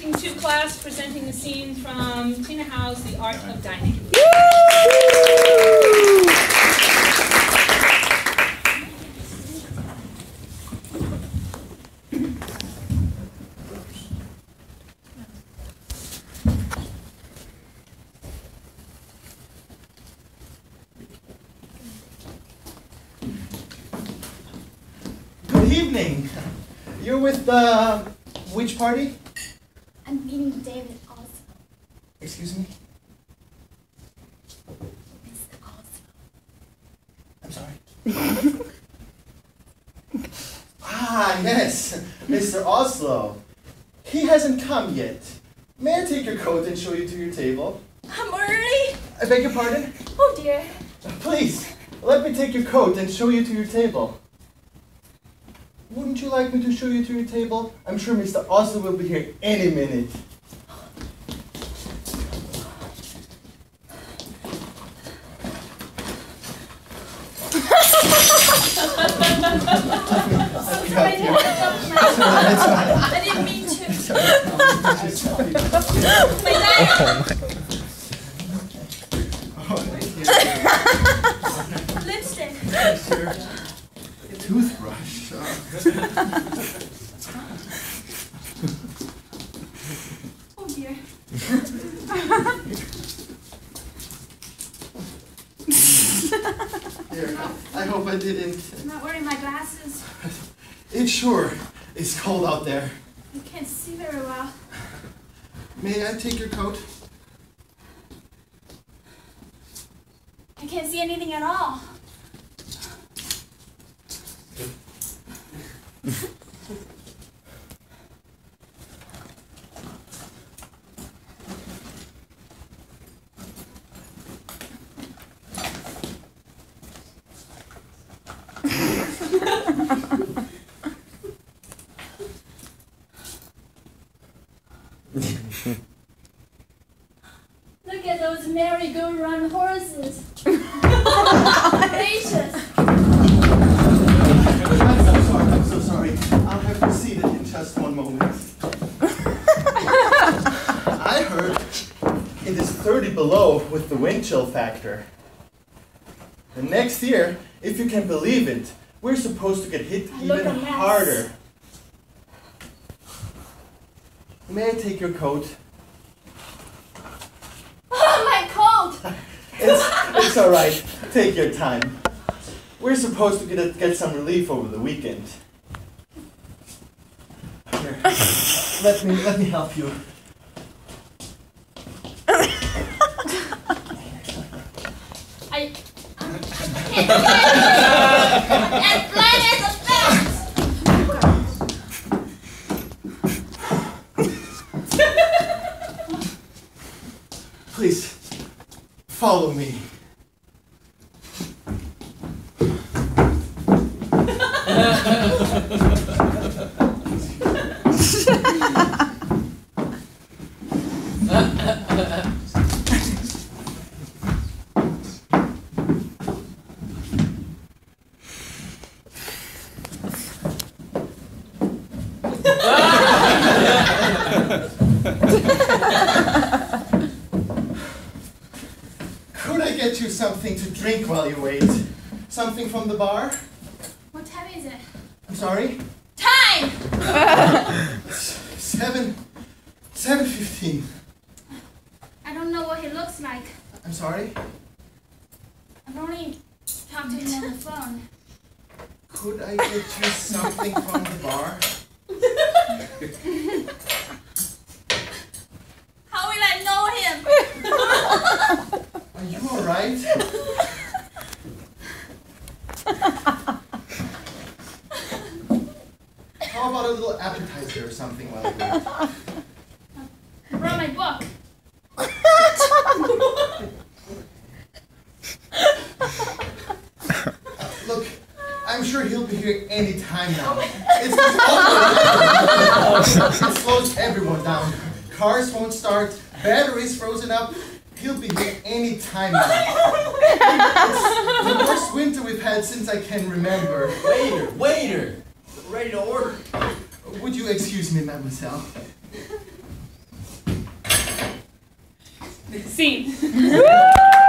Acting Two class presenting the scene from Tina Howe's The Art of Dining. Good evening. You're with the which party? I'm meeting David Osslo. Excuse me. Mr. Osslo. I'm sorry. ah, yes, Mr. Osslo. He hasn't come yet. May I take your coat and show you to your table? I'm early. I beg your pardon? Oh dear. Please, let me take your coat and show you to your table. Wouldn't you like me to show you to your table? I'm sure Mr. Osslo will be here any minute. Sorry, I I didn't mean to. Oh my Oh dear. Here, I hope I didn't. I'm not wearing my glasses. It sure is cold out there. I can't see very well. May I take your coat? I can't see anything at all. Look at those merry-go-round horses. Gracious. Below with the wind chill factor. And next year, if you can believe it, we're supposed to get hit I even harder. May I take your coat? Oh, my coat! It's, it's all right. Take your time. We're supposed to get, get some relief over the weekend. Here, let me let me help you. I, I'm, I can't as a bat. Please follow me. get you something to drink while you wait? Something from the bar? What time is it? I'm sorry? Time! Seven. Seven fifteen. I don't know what he looks like. I'm sorry? I've only talked to him on the phone. Could I get you something from the bar? How will I know him? Are you alright? How about a little appetizer or something while you wait? I brought my book. Look, I'm sure he'll be here any time now. It's just It slows everyone down. Cars won't start, batteries frozen up. He'll be here any time now. It's the worst winter we've had since I can remember. Waiter, waiter, ready to order. Would you excuse me, mademoiselle? Scene.